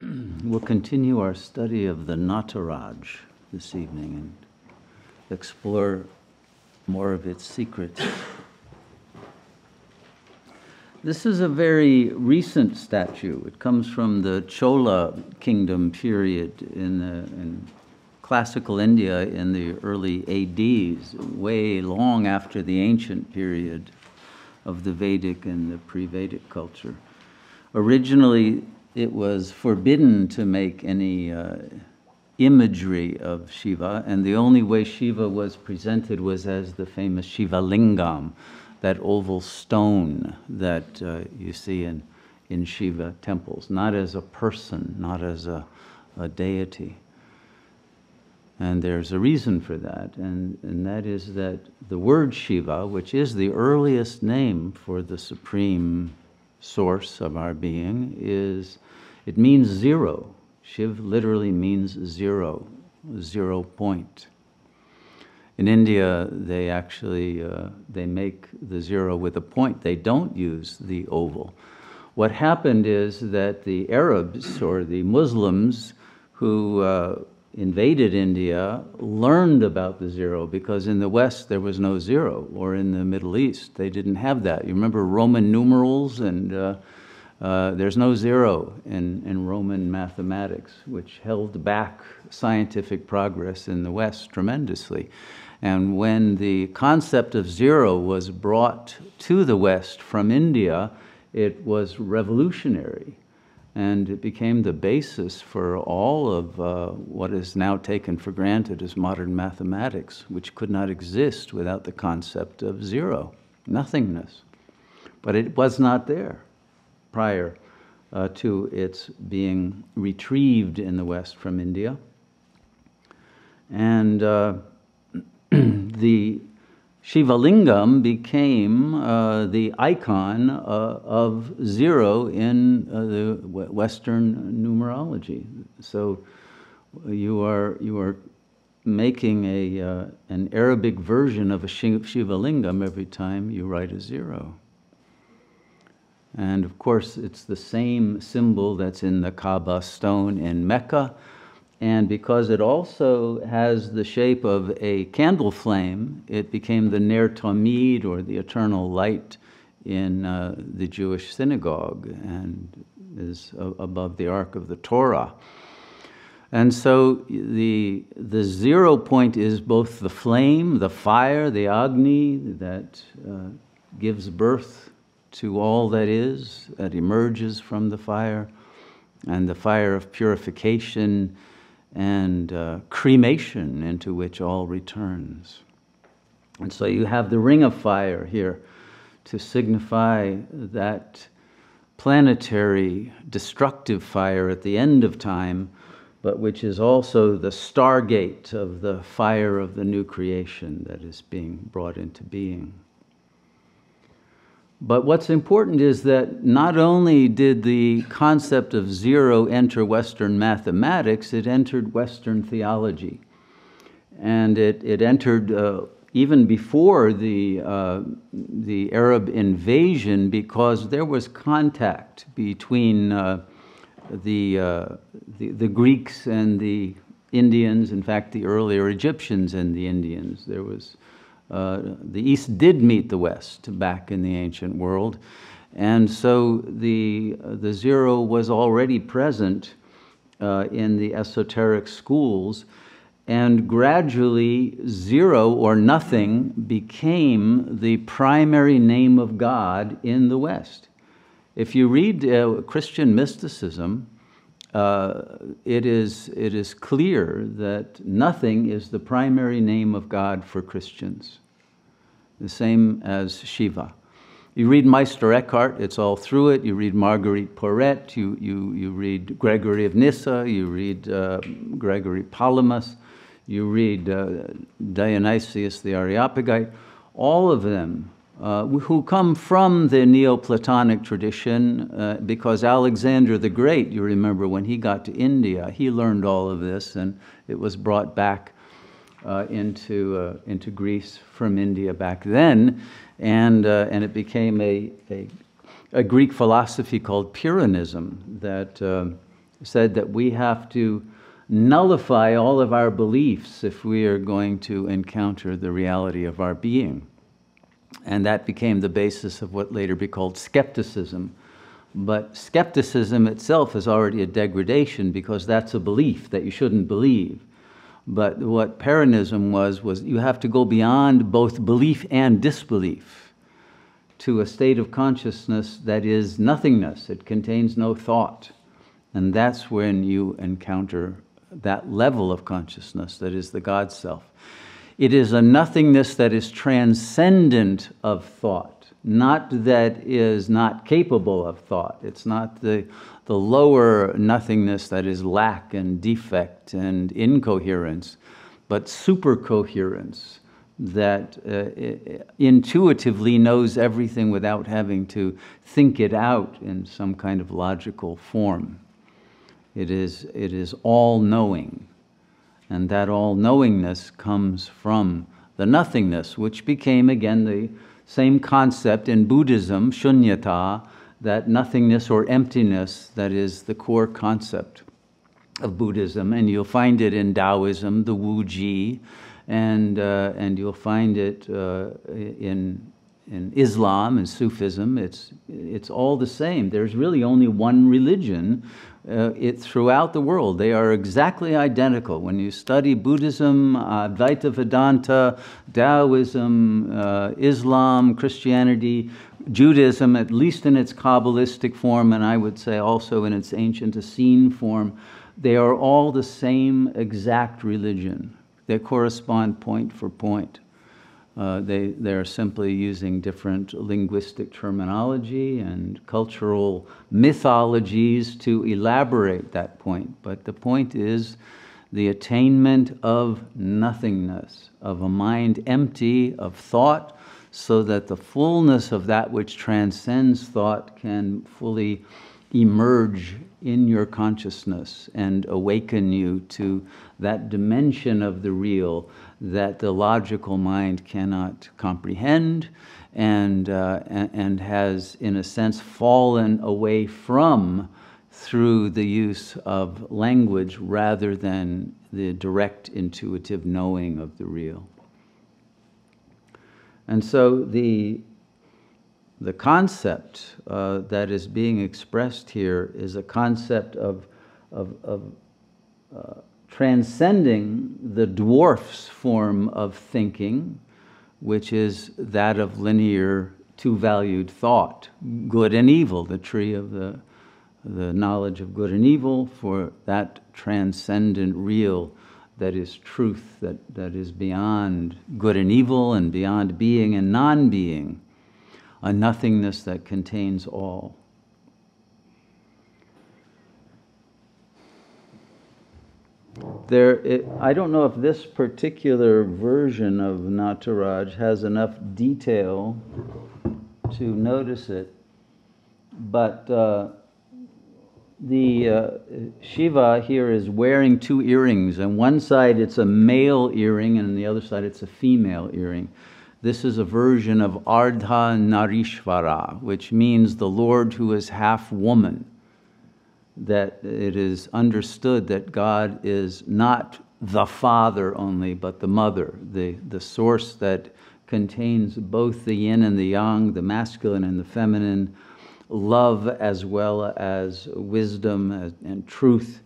we'll continue our study of the Nataraj this evening and explore more of its secrets. This is a very recent statue. It comes from the Chola kingdom period in, the, in classical India in the early ADs, way long after the ancient period of the Vedic and the pre Vedic culture. Originally, it was forbidden to make any uh, imagery of Shiva, and the only way Shiva was presented was as the famous Shiva Lingam, that oval stone that uh, you see in, in Shiva temples, not as a person, not as a, a deity. And there's a reason for that, and, and that is that the word Shiva, which is the earliest name for the supreme source of our being, is it means zero. Shiv literally means zero, zero point. In India, they actually uh, they make the zero with a point. They don't use the oval. What happened is that the Arabs or the Muslims who uh, invaded India learned about the zero because in the West there was no zero, or in the Middle East they didn't have that. You remember Roman numerals and uh, uh, there's no zero in, in Roman mathematics, which held back scientific progress in the West tremendously. And when the concept of zero was brought to the West from India, it was revolutionary. And it became the basis for all of uh, what is now taken for granted as modern mathematics, which could not exist without the concept of zero, nothingness. But it was not there prior uh, to its being retrieved in the West from India. And uh, the Shivalingam became uh, the icon uh, of zero in uh, the Western numerology. So you are, you are making a, uh, an Arabic version of a Shivalingam every time you write a zero. And of course, it's the same symbol that's in the Kaaba stone in Mecca. And because it also has the shape of a candle flame, it became the Ner Tamid, or the eternal light, in uh, the Jewish synagogue and is above the Ark of the Torah. And so the, the zero point is both the flame, the fire, the Agni that uh, gives birth to all that is, that emerges from the fire, and the fire of purification and uh, cremation into which all returns. And so you have the ring of fire here to signify that planetary destructive fire at the end of time, but which is also the stargate of the fire of the new creation that is being brought into being. But what's important is that not only did the concept of zero enter Western mathematics, it entered Western theology. And it, it entered uh, even before the, uh, the Arab invasion because there was contact between uh, the, uh, the, the Greeks and the Indians, in fact, the earlier Egyptians and the Indians. There was uh, the East did meet the West back in the ancient world. And so the, the zero was already present uh, in the esoteric schools. And gradually, zero or nothing became the primary name of God in the West. If you read uh, Christian mysticism, uh, it, is, it is clear that nothing is the primary name of God for Christians, the same as Shiva. You read Meister Eckhart, it's all through it. You read Marguerite Porete, you, you, you read Gregory of Nyssa, you read uh, Gregory Palamas, you read uh, Dionysius the Areopagite. All of them uh, who come from the Neoplatonic tradition, uh, because Alexander the Great, you remember when he got to India, he learned all of this and it was brought back uh, into, uh, into Greece from India back then. And, uh, and it became a, a, a, Greek philosophy called Pyrrhonism that said that we have to nullify all of our beliefs if we are going to encounter the reality of our being. And that became the basis of what later be called skepticism. But skepticism itself is already a degradation because that's a belief that you shouldn't believe. But what Pyrrhonism was, was you have to go beyond both belief and disbelief to a state of consciousness that is nothingness. It contains no thought. And that's when you encounter that level of consciousness that is the God self. It is a nothingness that is transcendent of thought, not that is not capable of thought. It's not the, the lower nothingness that is lack and defect and incoherence, but supercoherence that uh, intuitively knows everything without having to think it out in some kind of logical form. It is, it is all knowing. And that all knowingness comes from the nothingness, which became again the same concept in Buddhism, shunyata, that nothingness or emptiness that is the core concept of Buddhism. And you'll find it in Taoism, the Wu Ji, and, uh, and you'll find it uh, in, in Islam and Sufism. It's, it's all the same. There's really only one religion uh, it, throughout the world. They are exactly identical. When you study Buddhism, uh, Advaita Vedanta, Taoism, uh, Islam, Christianity, Judaism, at least in its Kabbalistic form, and I would say also in its ancient Essene form, they are all the same exact religion. They correspond point for point. Uh, they, they're simply using different linguistic terminology and cultural mythologies to elaborate that point. But the point is the attainment of nothingness, of a mind empty of thought, so that the fullness of that which transcends thought can fully emerge in your consciousness and awaken you to that dimension of the real that the logical mind cannot comprehend and, uh, and has, in a sense, fallen away from through the use of language rather than the direct intuitive knowing of the real. And so the, the concept uh, that is being expressed here is a concept of, of, of uh, transcending the dwarf's form of thinking, which is that of linear two-valued thought, good and evil, the tree of the, the knowledge of good and evil for that transcendent real that is truth, that, that is beyond good and evil and beyond being and non-being, a nothingness that contains all. There, it, I don't know if this particular version of Nataraj has enough detail to notice it, but uh, the uh, Shiva here is wearing two earrings. On one side it's a male earring, and on the other side it's a female earring. This is a version of Ardha Narishvara, which means the Lord who is half woman that it is understood that God is not the Father only, but the Mother, the, the source that contains both the yin and the yang, the masculine and the feminine, love as well as wisdom and truth,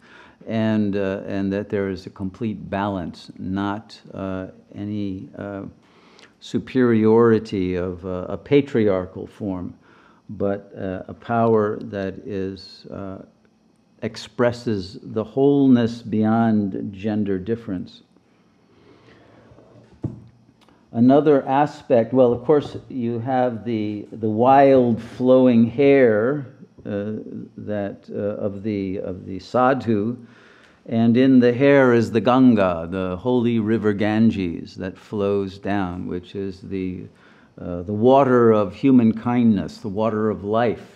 and, uh, and that there is a complete balance, not uh, any uh, superiority of a patriarchal form, but uh, a power that is uh, expresses the wholeness beyond gender difference. Another aspect, well, of course, you have the, the wild flowing hair uh, that, uh, of, the, of the sadhu, and in the hair is the Ganga, the holy river Ganges that flows down, which is the, uh, the water of human kindness, the water of life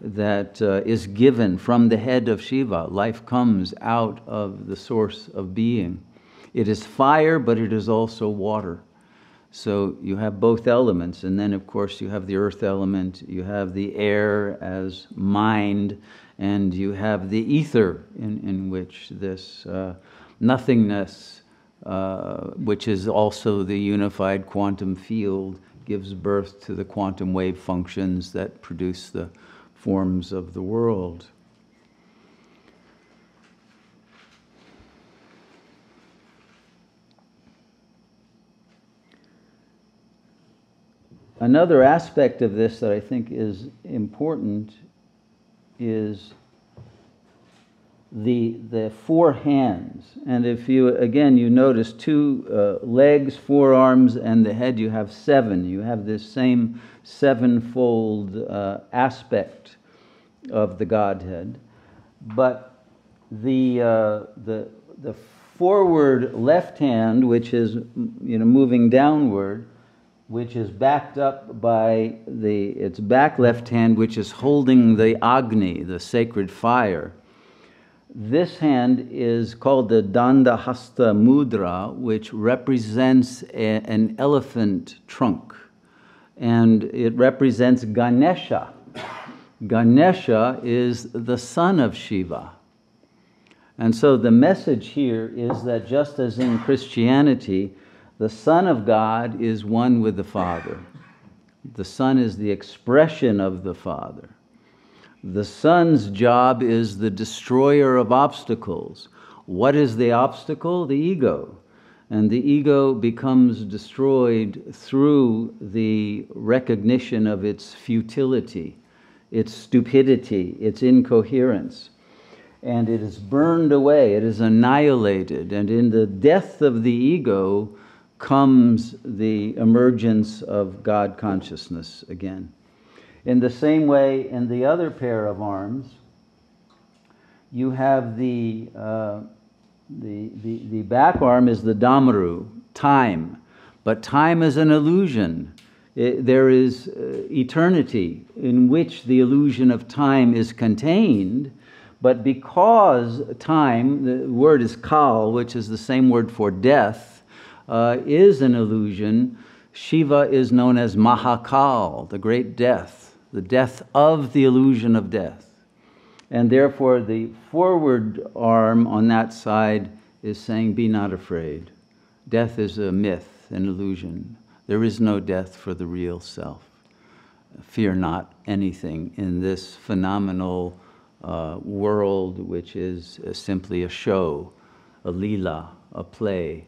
that uh, is given from the head of Shiva. Life comes out of the source of being. It is fire, but it is also water. So you have both elements, and then, of course, you have the earth element, you have the air as mind, and you have the ether in, in which this uh, nothingness, uh, which is also the unified quantum field, gives birth to the quantum wave functions that produce the forms of the world. Another aspect of this that I think is important is the, the four hands. And if you, again, you notice two uh, legs, four arms, and the head, you have seven. You have this same sevenfold uh, aspect of the Godhead. But the, uh, the, the forward left hand, which is you know, moving downward, which is backed up by the its back left hand, which is holding the Agni, the sacred fire. This hand is called the Dandahasta Mudra, which represents a, an elephant trunk. And it represents Ganesha. Ganesha is the son of Shiva. And so the message here is that just as in Christianity, the Son of God is one with the Father. The Son is the expression of the Father. The Son's job is the destroyer of obstacles. What is the obstacle? The ego. And the ego becomes destroyed through the recognition of its futility, its stupidity, its incoherence. And it is burned away, it is annihilated. And in the death of the ego, comes the emergence of God consciousness again. In the same way, in the other pair of arms, you have the, uh, the, the, the back arm is the Damaru, time. But time is an illusion. It, there is uh, eternity in which the illusion of time is contained. But because time, the word is kal, which is the same word for death, uh, is an illusion. Shiva is known as Mahakal, the great death, the death of the illusion of death. And therefore, the forward arm on that side is saying, Be not afraid. Death is a myth, an illusion. There is no death for the real self. Fear not anything in this phenomenal uh, world, which is uh, simply a show, a lila, a play,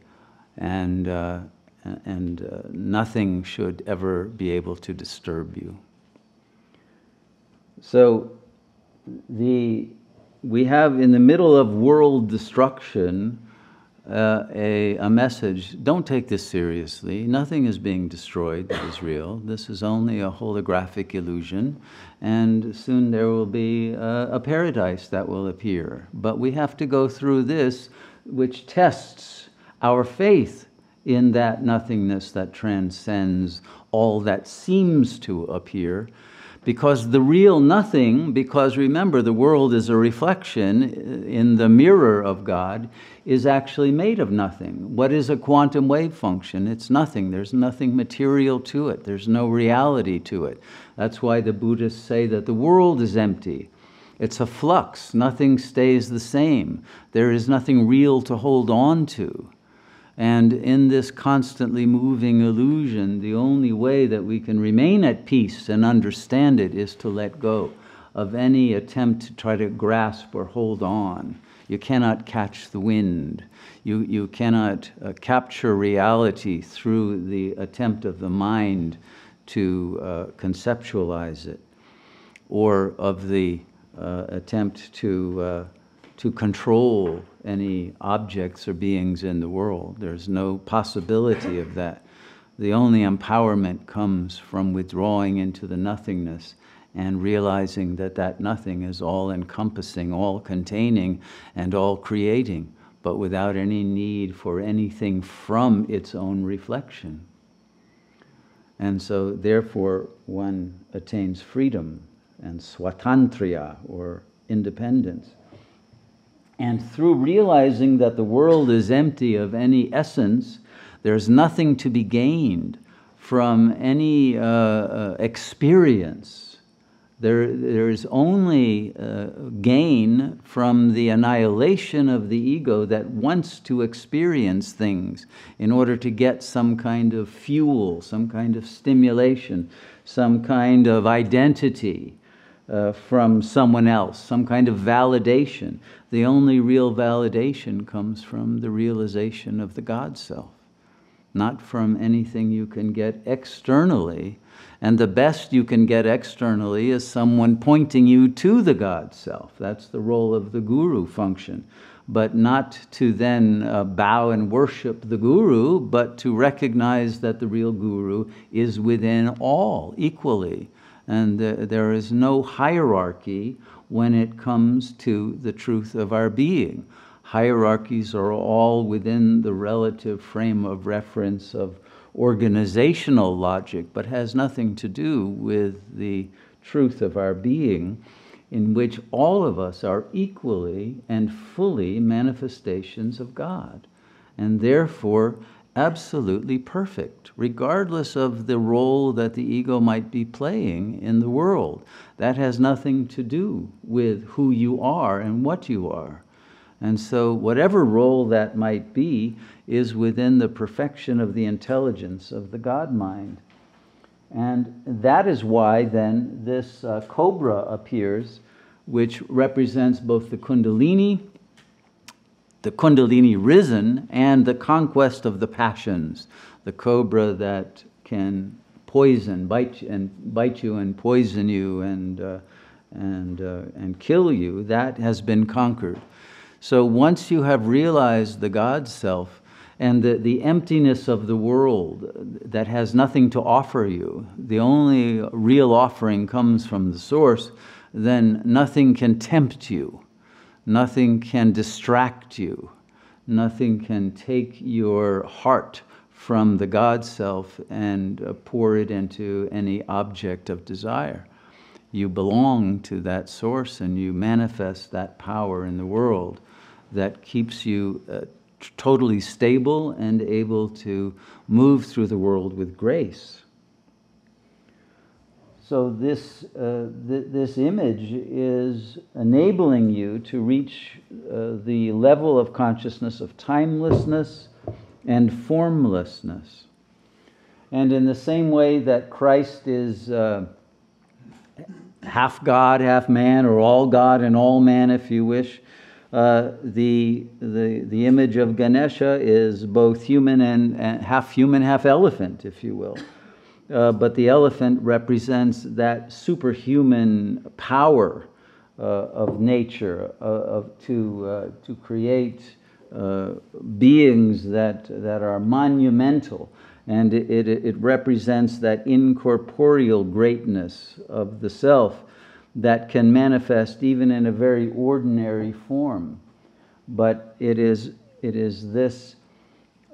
and, uh, and uh, nothing should ever be able to disturb you. So, the, we have in the middle of world destruction uh, a, a message don't take this seriously. Nothing is being destroyed that is real. This is only a holographic illusion, and soon there will be a, a paradise that will appear. But we have to go through this, which tests our faith in that nothingness that transcends all that seems to appear. Because the real nothing, because remember, the world is a reflection in the mirror of God, is actually made of nothing. What is a quantum wave function? It's nothing. There's nothing material to it, there's no reality to it. That's why the Buddhists say that the world is empty. It's a flux, nothing stays the same. There is nothing real to hold on to. And in this constantly moving illusion, the only way that we can remain at peace and understand it is to let go of any attempt to try to grasp or hold on. You cannot catch the wind. You, you cannot uh, capture reality through the attempt of the mind to uh, conceptualize it or of the uh, attempt to uh, to control any objects or beings in the world. There's no possibility of that. The only empowerment comes from withdrawing into the nothingness and realizing that that nothing is all encompassing, all containing, and all creating, but without any need for anything from its own reflection. And so, therefore, one attains freedom and swatantriya, or independence. And through realizing that the world is empty of any essence, there's nothing to be gained from any uh, uh, experience. There, there is only uh, gain from the annihilation of the ego that wants to experience things in order to get some kind of fuel, some kind of stimulation, some kind of identity uh, from someone else, some kind of validation. The only real validation comes from the realization of the God self, not from anything you can get externally and the best you can get externally is someone pointing you to the God self. That's the role of the guru function. But not to then uh, bow and worship the guru, but to recognize that the real guru is within all equally. And there is no hierarchy when it comes to the truth of our being. Hierarchies are all within the relative frame of reference of organizational logic, but has nothing to do with the truth of our being, in which all of us are equally and fully manifestations of God, and therefore absolutely perfect, regardless of the role that the ego might be playing in the world. That has nothing to do with who you are and what you are. And so, whatever role that might be, is within the perfection of the intelligence of the God mind. And that is why then this uh, cobra appears, which represents both the Kundalini, the Kundalini risen, and the conquest of the passions. The cobra that can poison, bite, and bite you and poison you and, uh, and, uh, and kill you, that has been conquered. So once you have realized the God self and the, the emptiness of the world that has nothing to offer you, the only real offering comes from the source, then nothing can tempt you, nothing can distract you, nothing can take your heart from the God self and uh, pour it into any object of desire. You belong to that source and you manifest that power in the world that keeps you uh, totally stable and able to move through the world with grace. So this, uh, th- this image is enabling you to reach uh, the level of consciousness of timelessness and formlessness. And in the same way that Christ is uh, half God, half man, or all God and all man, if you wish, uh, the, the, the image of Ganesha is both human and, and half human, half elephant, if you will. Uh, but the elephant represents that superhuman power uh, of nature uh, of, to, uh, to create beings that, that are monumental. And it, it, it represents that incorporeal greatness of the self that can manifest even in a very ordinary form. But it is, it is this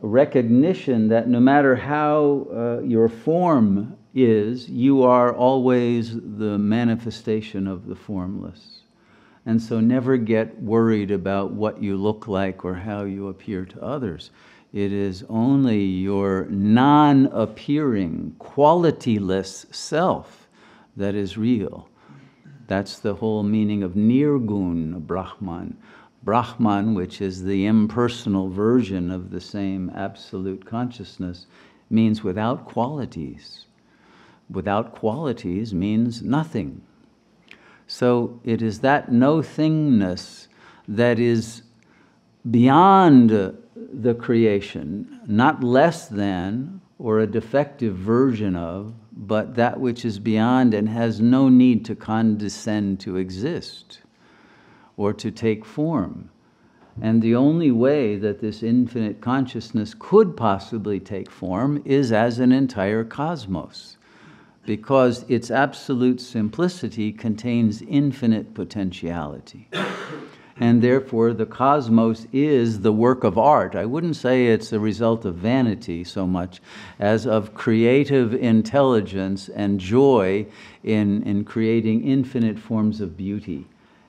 recognition that no matter how uh, your form is, you are always the manifestation of the formless. And so never get worried about what you look like or how you appear to others. It is only your non appearing, qualityless self that is real. That's the whole meaning of Nirgun Brahman. Brahman, which is the impersonal version of the same absolute consciousness, means without qualities. Without qualities means nothing. So it is that no thingness that is beyond the creation, not less than or a defective version of, but that which is beyond and has no need to condescend to exist or to take form. And the only way that this infinite consciousness could possibly take form is as an entire cosmos, because its absolute simplicity contains infinite potentiality and therefore the cosmos is the work of art. I wouldn't say it's a result of vanity so much as of creative intelligence and joy in, in creating infinite forms of beauty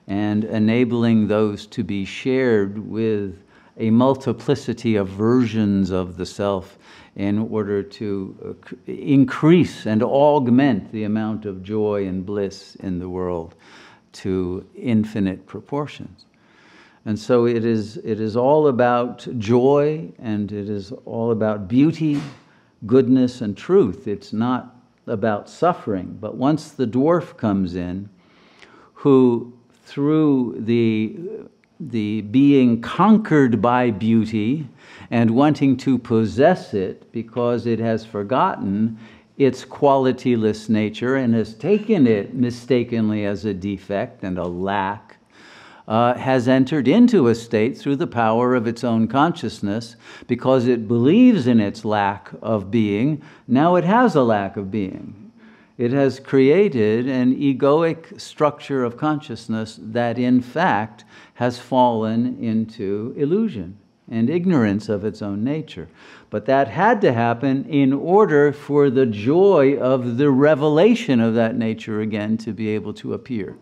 and enabling those to be shared with a multiplicity of versions of the self in order to uh, increase and augment the amount of joy and bliss in the world to infinite proportions. And so it is, it is all about joy and it is all about beauty, goodness, and truth. It's not about suffering. But once the dwarf comes in, who through the, the being conquered by beauty and wanting to possess it because it has forgotten its qualityless nature and has taken it mistakenly as a defect and a lack, uh, has entered into a state through the power of its own consciousness because it believes in its lack of being. Now it has a lack of being. It has created an egoic structure of consciousness that, in fact, has fallen into illusion and ignorance of its own nature. But that had to happen in order for the joy of the revelation of that nature again to be able to appear.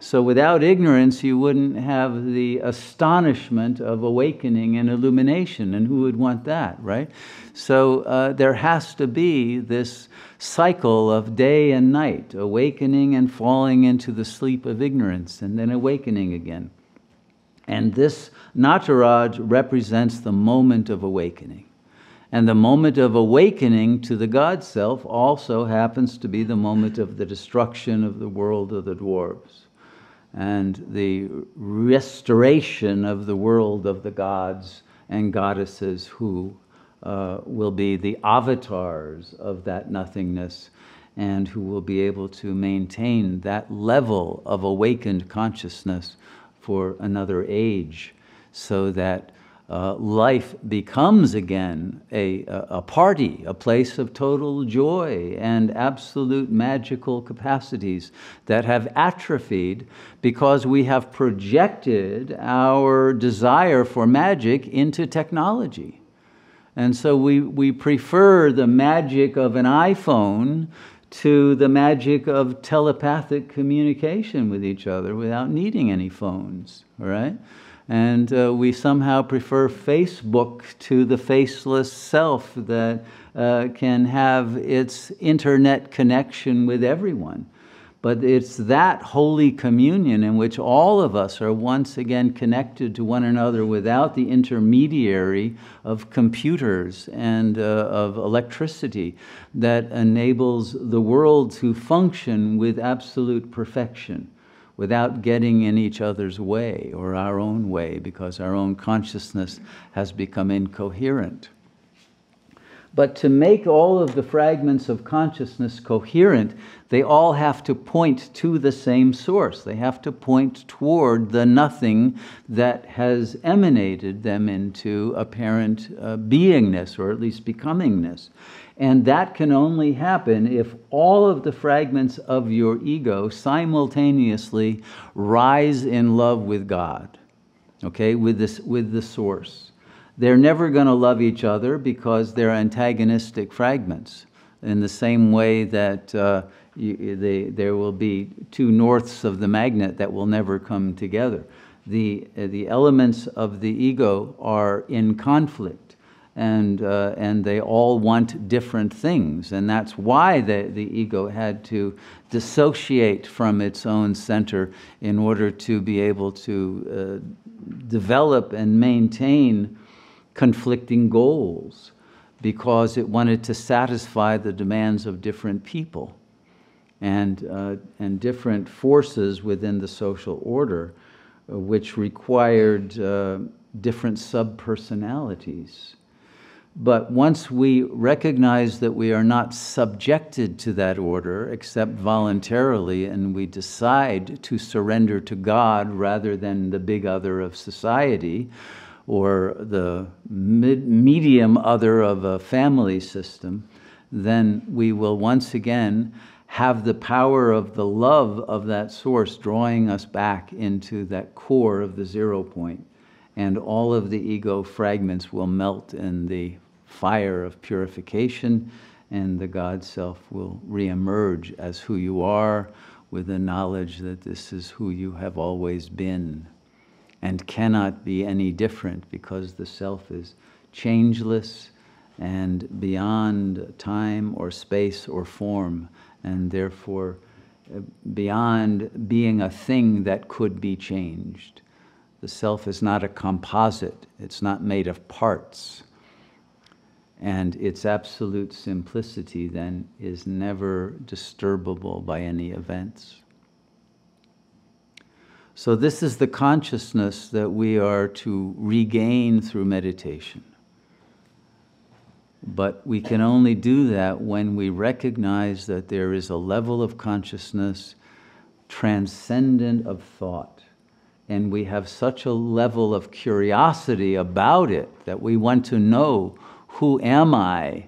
So without ignorance, you wouldn't have the astonishment of awakening and illumination, and who would want that, right? So uh, there has to be this cycle of day and night, awakening and falling into the sleep of ignorance, and then awakening again. And this Nataraj represents the moment of awakening. And the moment of awakening to the God self also happens to be the moment of the destruction of the world of the dwarves and the restoration of the world of the gods and goddesses who uh, will be the avatars of that nothingness and who will be able to maintain that level of awakened consciousness for another age so that uh, life becomes again a, a party, a place of total joy and absolute magical capacities that have atrophied because we have projected our desire for magic into technology. And so we, we prefer the magic of an iPhone to the magic of telepathic communication with each other without needing any phones, all right? And uh, we somehow prefer Facebook to the faceless self that uh, can have its internet connection with everyone. But it's that holy communion in which all of us are once again connected to one another without the intermediary of computers and uh, of electricity that enables the world to function with absolute perfection without getting in each other's way or our own way because our own consciousness has become incoherent. But to make all of the fragments of consciousness coherent, they all have to point to the same source. They have to point toward the nothing that has emanated them into apparent uh, beingness, or at least becomingness. And that can only happen if all of the fragments of your ego simultaneously rise in love with God, okay, with, this, with the source. They're never going to love each other because they're antagonistic fragments, in the same way that uh, you, they, there will be two norths of the magnet that will never come together. The, uh, the elements of the ego are in conflict and, uh, and they all want different things. And that's why the, the ego had to dissociate from its own center in order to be able to uh, develop and maintain conflicting goals because it wanted to satisfy the demands of different people and, uh, and different forces within the social order, uh, which required uh, different subpersonalities. But once we recognize that we are not subjected to that order except voluntarily, and we decide to surrender to God rather than the big other of society or the medium other of a family system, then we will once again have the power of the love of that source drawing us back into that core of the zero point. And all of the ego fragments will melt in the fire of purification, and the God self will reemerge as who you are with the knowledge that this is who you have always been and cannot be any different because the self is changeless and beyond time or space or form, and therefore uh, beyond being a thing that could be changed. The self is not a composite, it's not made of parts. And its absolute simplicity then is never disturbable by any events. So, this is the consciousness that we are to regain through meditation. But we can only do that when we recognize that there is a level of consciousness transcendent of thought. And we have such a level of curiosity about it that we want to know who am I,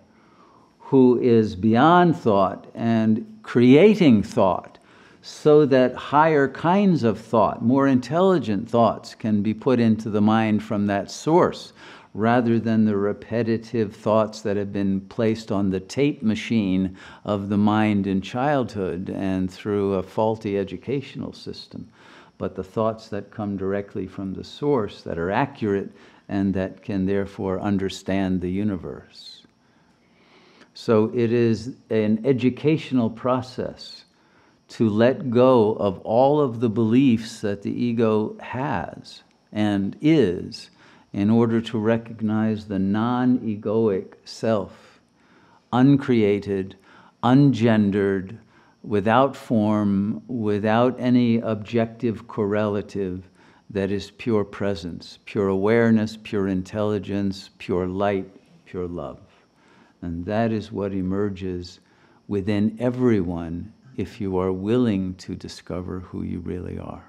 who is beyond thought and creating thought, so that higher kinds of thought, more intelligent thoughts, can be put into the mind from that source rather than the repetitive thoughts that have been placed on the tape machine of the mind in childhood and through a faulty educational system. But the thoughts that come directly from the source that are accurate and that can therefore understand the universe. So it is an educational process to let go of all of the beliefs that the ego has and is in order to recognize the non egoic self, uncreated, ungendered, without form, without any objective correlative, that is pure presence, pure awareness, pure intelligence, pure light, pure love. And that is what emerges within everyone if you are willing to discover who you really are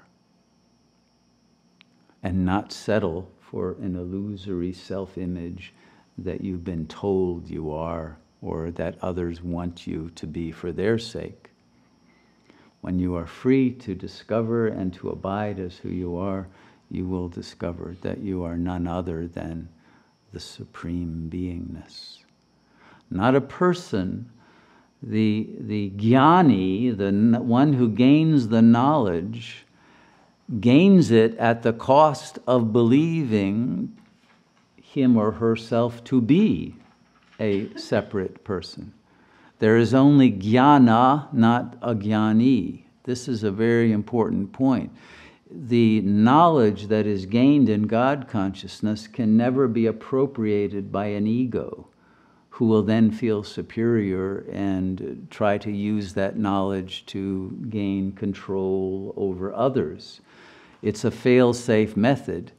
and not settle for an illusory self image that you've been told you are or that others want you to be for their sake. When you are free to discover and to abide as who you are, you will discover that you are none other than the supreme beingness. Not a person, the, the jnani, the one who gains the knowledge, gains it at the cost of believing him or herself to be a separate person. There is only jnana, not ajnani. This is a very important point. The knowledge that is gained in God consciousness can never be appropriated by an ego who will then feel superior and try to use that knowledge to gain control over others. It's a fail safe method.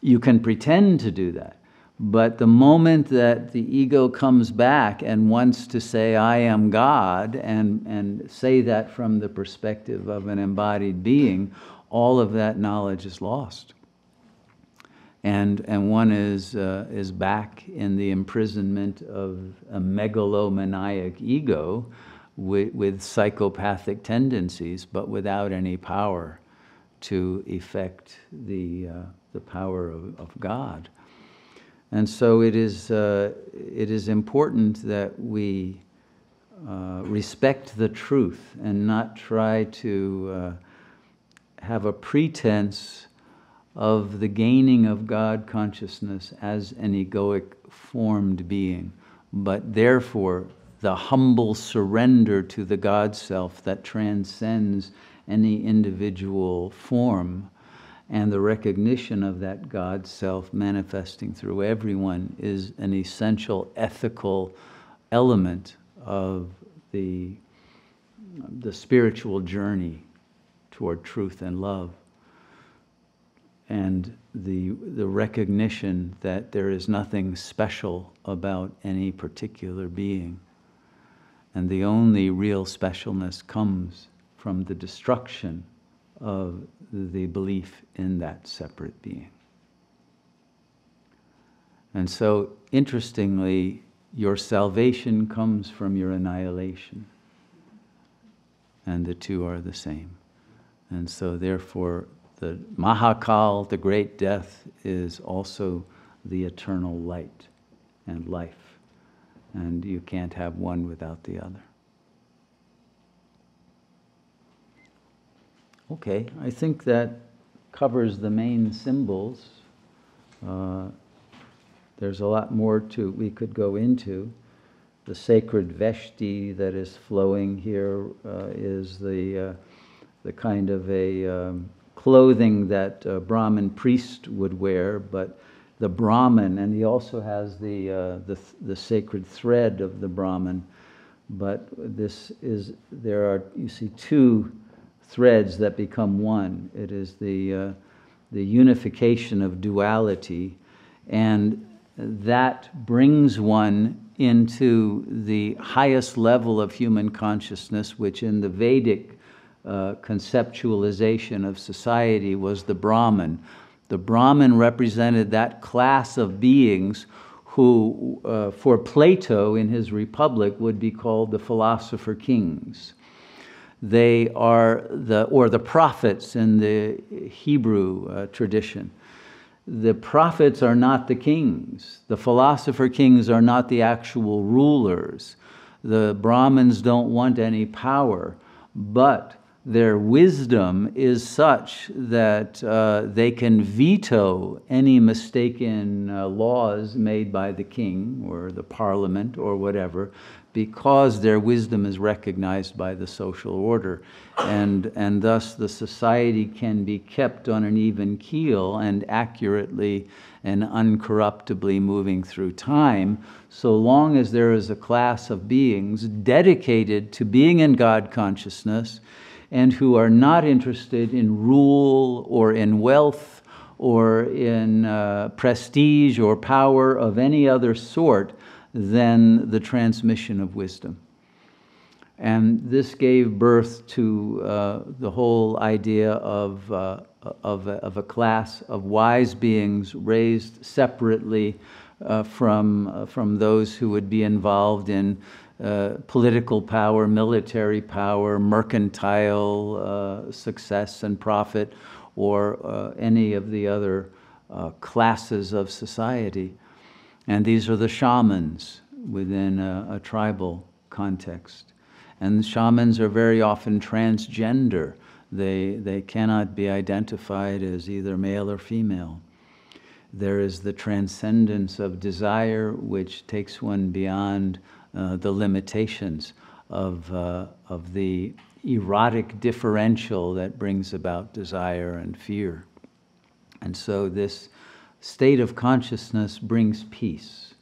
You can pretend to do that. But the moment that the ego comes back and wants to say, I am God, and, and say that from the perspective of an embodied being, all of that knowledge is lost. And, and one is, uh, is back in the imprisonment of a megalomaniac ego with, with psychopathic tendencies, but without any power to effect the, uh, the power of, of God. And so it is, uh, it is important that we uh, respect the truth and not try to uh, have a pretense of the gaining of God consciousness as an egoic formed being, but therefore the humble surrender to the God self that transcends any individual form and the recognition of that God self manifesting through everyone is an essential ethical element of the, the spiritual journey toward truth and love. And the, the recognition that there is nothing special about any particular being. And the only real specialness comes from the destruction of the belief in that separate being. And so, interestingly, your salvation comes from your annihilation. And the two are the same. And so, therefore, the Mahakal, the great death, is also the eternal light and life. And you can't have one without the other. Okay, I think that covers the main symbols. Uh, there's a lot more to we could go into. The sacred veshti that is flowing here uh, is the uh, the kind of a um, clothing that a Brahmin priest would wear, but the Brahmin, and he also has the, uh, the, the sacred thread of the Brahmin. But this is, there are, you see, two threads that become one. It is the, uh, the unification of duality, and that brings one into the highest level of human consciousness, which in the Vedic uh, conceptualization of society was the Brahmin. The Brahmin represented that class of beings who, uh, for Plato in his Republic, would be called the philosopher kings. They are the, or the prophets in the Hebrew uh, tradition. The prophets are not the kings. The philosopher kings are not the actual rulers. The Brahmins don't want any power, but their wisdom is such that uh, they can veto any mistaken uh, laws made by the king or the parliament or whatever because their wisdom is recognized by the social order. And, and thus the society can be kept on an even keel and accurately and uncorruptibly moving through time, so long as there is a class of beings dedicated to being in God consciousness and who are not interested in rule or in wealth or in uh, prestige or power of any other sort than the transmission of wisdom. And this gave birth to uh, the whole idea of, uh, of, a, of, a, class of wise beings raised separately uh, from, uh, from those who would be involved in uh, political power, military power, mercantile uh, success and profit, or any of the other classes of society. And these are the shamans within a, a tribal context. And shamans are very often transgender. They, they cannot be identified as either male or female. There is the transcendence of desire, which takes one beyond uh, the limitations of, uh, of the erotic differential that brings about desire and fear. And so this state of consciousness brings peace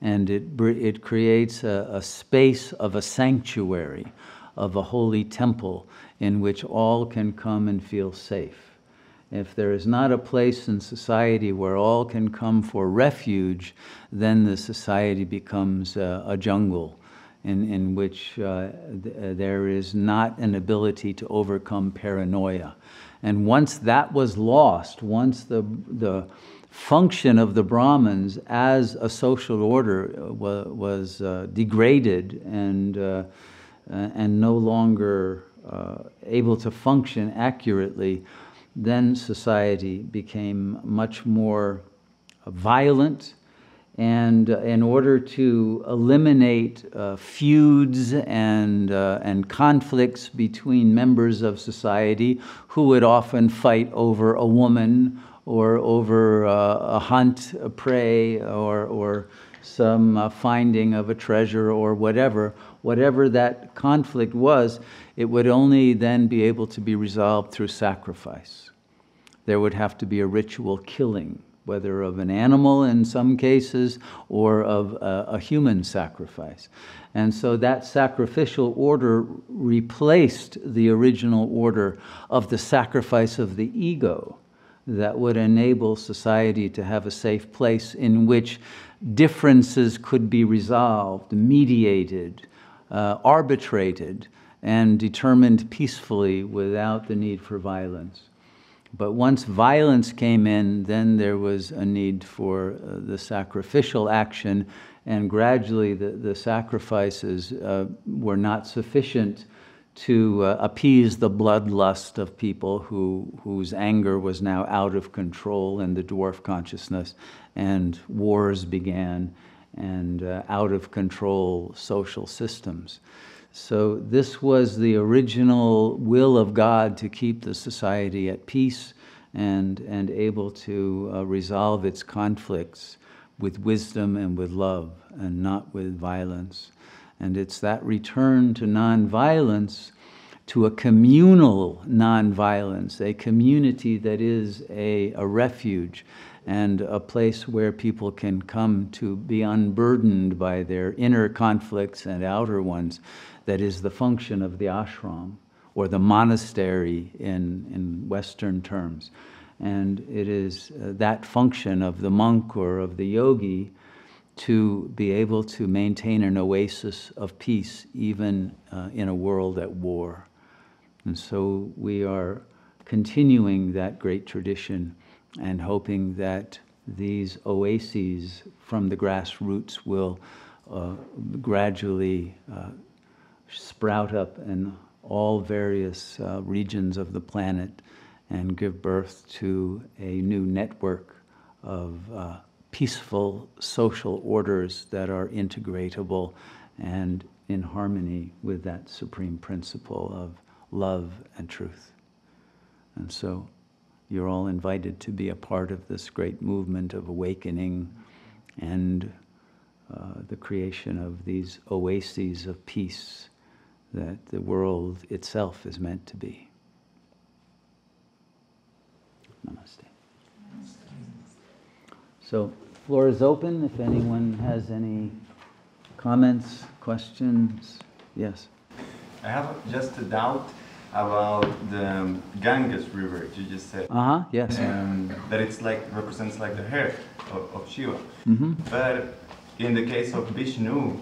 and it, it creates a, a space of a sanctuary, of a holy temple in which all can come and feel safe. If there is not a place in society where all can come for refuge, then the society becomes a, a jungle in, in which uh, th uh, there is not an ability to overcome paranoia. And once that was lost, once the, the function of the Brahmins as a social order uh, was, uh, degraded and, uh, and no longer uh, able to function accurately, then society became much more violent. And uh, in order to eliminate uh, feuds and, uh, and conflicts between members of society who would often fight over a woman or over uh, a hunt, a prey, or, or some uh, finding of a treasure or whatever, whatever that conflict was, it would only then be able to be resolved through sacrifice there would have to be a ritual killing, whether of an animal in some cases or of a, a human sacrifice. And so that sacrificial order replaced the original order of the sacrifice of the ego that would enable society to have a safe place in which differences could be resolved, mediated, uh, arbitrated, and determined peacefully without the need for violence. But once violence came in, then there was a need for uh, the sacrificial action, and gradually the, the sacrifices uh, were not sufficient to uh, appease the bloodlust of people who, whose anger was now out of control in the dwarf consciousness, and wars began, and uh, out of control social systems. So this was the original will of God to keep the society at peace and, and able to uh, resolve its conflicts with wisdom and with love, and not with violence. And it's that return to nonviolence, to a communal nonviolence, a community that is a, a refuge and a place where people can come to be unburdened by their inner conflicts and outer ones, that is the function of the ashram or the monastery in, in Western terms. And it is uh, that function of the monk or of the yogi to be able to maintain an oasis of peace even uh, in a world at war. And so we are continuing that great tradition and hoping that these oases from the grassroots will uh, gradually uh, sprout up in all various uh, regions of the planet and give birth to a new network of uh, peaceful social orders that are integratable and in harmony with that supreme principle of love and truth. And so you're all invited to be a part of this great movement of awakening and uh, the creation of these oases of peace that the world itself is meant to be. Namaste. So, floor is open if anyone has any comments, questions. Yes. I have just a doubt about the Ganges River. You just said. Uh huh. Yes. Um, that it's like represents like the hair of, of Shiva. Mm-hmm. But in the case of Vishnu,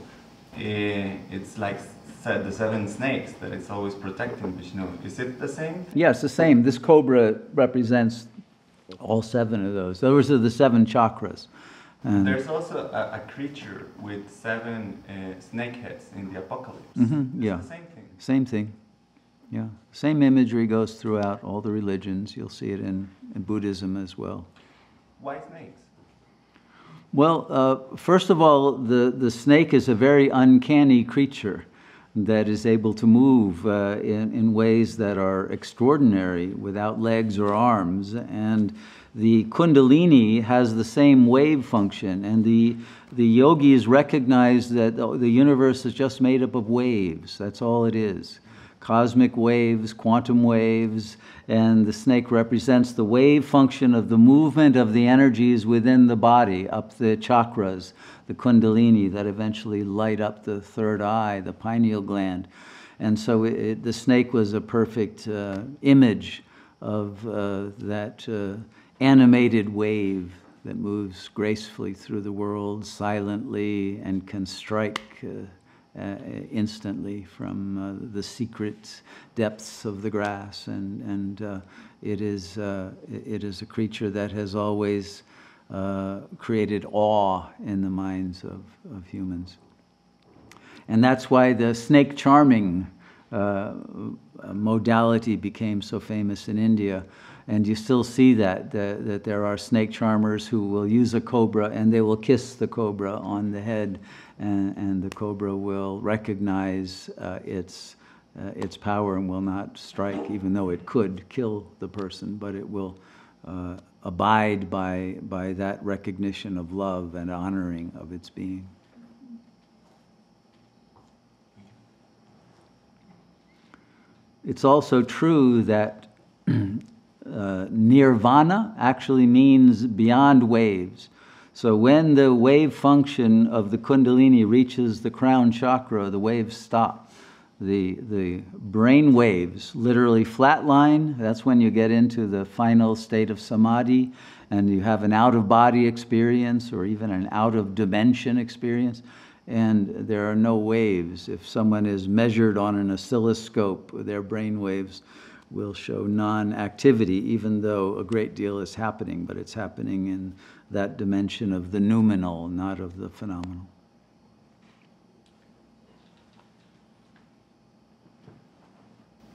eh, it's like the seven snakes that it's always protecting Vishnu. Is it the same? Yes, the same. This cobra represents all seven of those. Those are the seven chakras. And There's also a, a creature with seven uh, snake heads in the Apocalypse. Mhm, yeah. the same thing. Same thing. Yeah. Same imagery goes throughout all the religions. You'll see it in, in Buddhism as well. Why snakes? Well, uh, first of all, the, the snake is a very uncanny creature that is able to move uh, in, in ways that are extraordinary without legs or arms. And the Kundalini has the same wave function. And the, the yogis recognize that the universe is just made up of waves. That's all it is cosmic waves, quantum waves, and the snake represents the wave function of the movement of the energies within the body, up the chakras, the kundalini that eventually light up the third eye, the pineal gland. And so it- the snake was a perfect uh, image of uh, that uh, animated wave that moves gracefully through the world silently and can strike. Uh, uh, instantly from uh, the secret depths of the grass. And, and uh, it, is, uh, it is a creature that has always uh, created awe in the minds of, of humans. And that's why the snake charming modality became so famous in India. And you still see that, that, that there are snake charmers who will use a cobra and they will kiss the cobra on the head, and, and the cobra will recognize uh, its, uh, its power and will not strike, even though it could kill the person, but it will uh, abide by, by that recognition of love and honoring of its being. It's also true that uh, nirvana actually means beyond waves. So when the wave function of the kundalini reaches the crown chakra, the waves stop. The, the brain waves literally flatline. That's when you get into the final state of samadhi and you have an out of body experience or even an out of dimension experience. And there are no waves. If someone is measured on an oscilloscope, their brain waves will show non activity, even though a great deal is happening, but it's happening in that dimension of the noumenal, not of the phenomenal.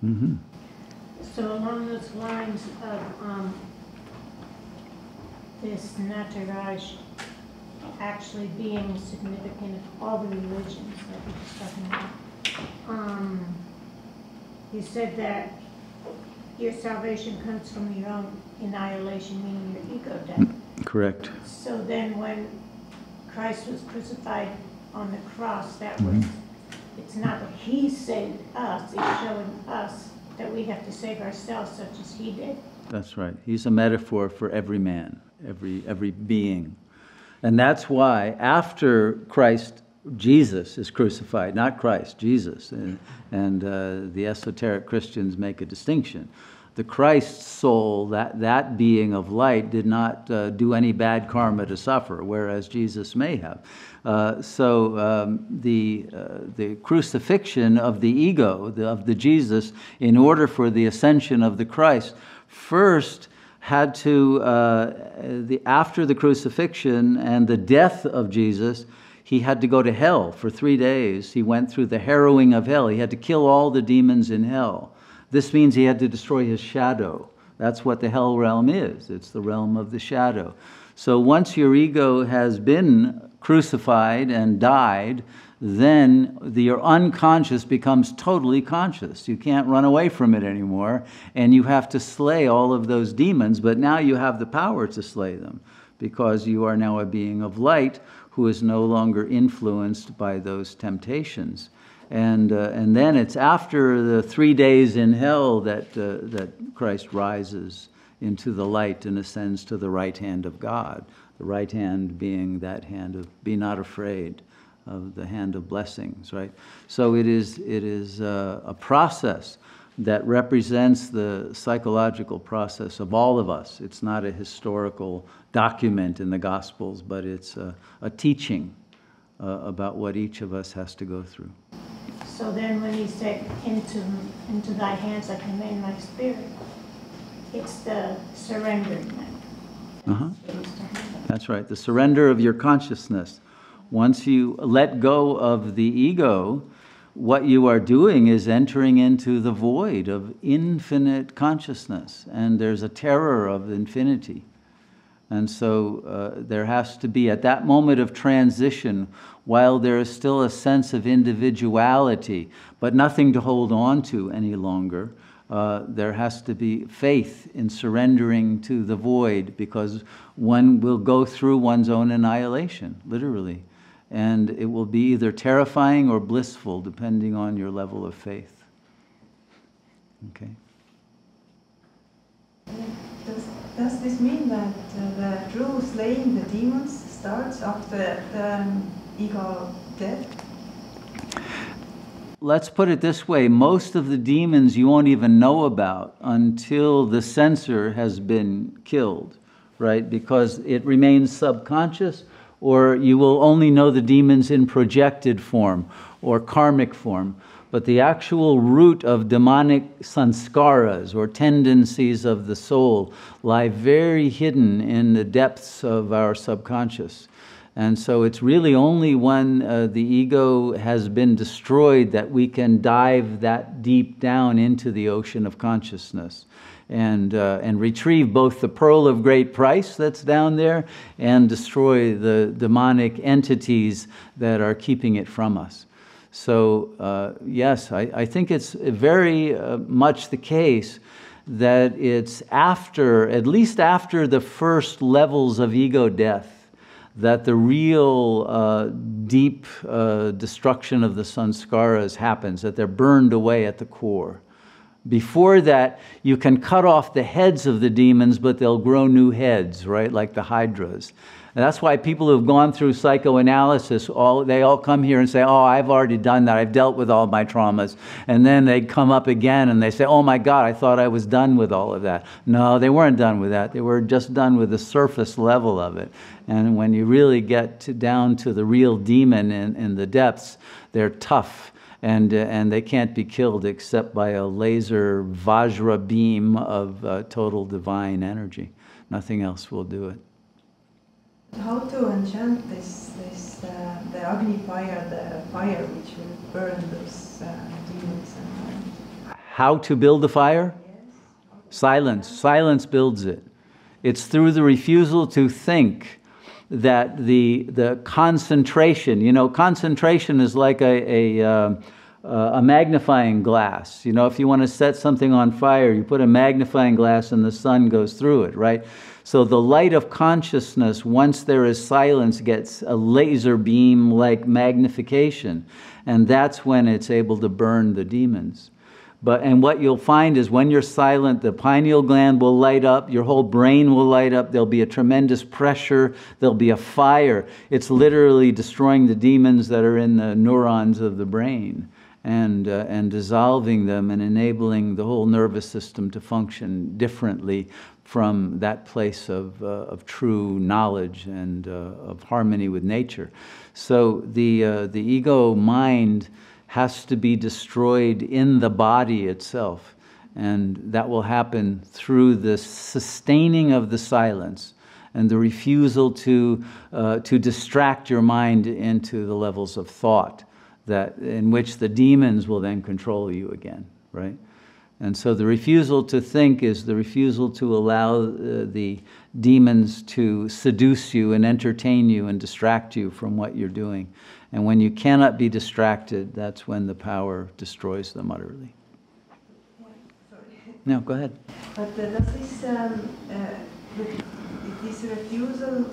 So along those lines of, um, this Nataraj actually being significant of all the religions that we're just talking about, um, you said that your salvation comes from your own annihilation, meaning your ego death. Mm, correct. So then when Christ was crucified on the cross, that mm-hmm. was, it's not that he saved us, it's showing us that we have to save ourselves such as he did. That's right. He's a metaphor for every man, every, every being. And that's why after Christ, Jesus is crucified, not Christ, Jesus. And, and uh, the esoteric Christians make a distinction. The Christ soul, that, that being of light, did not uh, do any bad karma to suffer, whereas Jesus may have. Uh, so um, the, uh, the crucifixion of the ego, the, of the Jesus, in order for the ascension of the Christ, first had to, uh, the, after the crucifixion and the death of Jesus, he had to go to hell for three days. He went through the harrowing of hell. He had to kill all the demons in hell. This means he had to destroy his shadow. That's what the hell realm is it's the realm of the shadow. So once your ego has been crucified and died, then the, your unconscious becomes totally conscious. You can't run away from it anymore, and you have to slay all of those demons, but now you have the power to slay them because you are now a being of light who is no longer influenced by those temptations. And, uh, and then it's after the three days in hell that, uh, that Christ rises into the light and ascends to the right hand of God. The right hand being that hand of be not afraid, of the hand of blessings, right? So it is, it is uh, a process that represents the psychological process of all of us. It's not a historical document in the Gospels, but it's a, a teaching uh, about what each of us has to go through. So then when he said, into, into thy hands I commend my spirit, it's the surrendering. Uh-huh. That's right, the surrender of your consciousness. Once you let go of the ego, what you are doing is entering into the void of infinite consciousness, and there's a terror of infinity. And so uh, there has to be, at that moment of transition, while there is still a sense of individuality, but nothing to hold on to any longer, uh, there has to be faith in surrendering to the void because one will go through one's own annihilation, literally and it will be either terrifying or blissful depending on your level of faith. Okay? Does, does this mean that uh, the true slaying the demons starts after the um, ego death? Let's put it this way most of the demons you won't even know about until the censor has been killed, right? Because it remains subconscious or you will only know the demons in projected form or karmic form. But the actual root of demonic sanskaras or tendencies of the soul lie very hidden in the depths of our subconscious. And so it's really only when uh, the ego has been destroyed that we can dive that deep down into the ocean of consciousness and, uh, and retrieve both the pearl of great price that's down there and destroy the demonic entities that are keeping it from us. So, uh, yes, I, I, think it's very uh, much the case that it's after, at least after the first levels of ego death, that the real uh, deep uh, destruction of the sanskaras happens, that they're burned away at the core. Before that, you can cut off the heads of the demons, but they'll grow new heads, right? Like the hydras. And that's why people who've gone through psychoanalysis, all, they all come here and say, Oh, I've already done that. I've dealt with all my traumas. And then they come up again and they say, Oh my God, I thought I was done with all of that. No, they weren't done with that. They were just done with the surface level of it. And when you really get to, down to the real demon in, in the depths, they're tough and, uh, and they can't be killed except by a laser Vajra beam of uh, total divine energy. Nothing else will do it. How to enchant this, this uh, the Agni fire, the fire which will burn those uh, demons? And, How to build the fire? yes. Silence. Silence builds it. It's through the refusal to think that the, the concentration, you know, concentration is like a, a, uh, a magnifying glass. You know, if you want to set something on fire, you put a magnifying glass and the sun goes through it, right? So the light of consciousness, once there is silence, gets a laser beam like magnification. And that's when it's able to burn the demons. But, and what you'll find is when you're silent, the pineal gland will light up, your whole brain will light up, there'll be a tremendous pressure, there'll be a fire. It's literally destroying the demons that are in the neurons of the brain and, uh, and dissolving them and enabling the whole nervous system to function differently from that place of, uh, of true knowledge and uh, of harmony with nature. So the, uh, the ego mind has to be destroyed in the body itself. And that will happen through the sustaining of the silence and the refusal to, uh, to distract your mind into the levels of thought that, in which the demons will then control you again, right? And so the refusal to think is the refusal to allow uh, the demons to seduce you and entertain you and distract you from what you're doing. And when you cannot be distracted, that's when the power destroys them utterly. No, go ahead. But uh, does this, um, uh, this refusal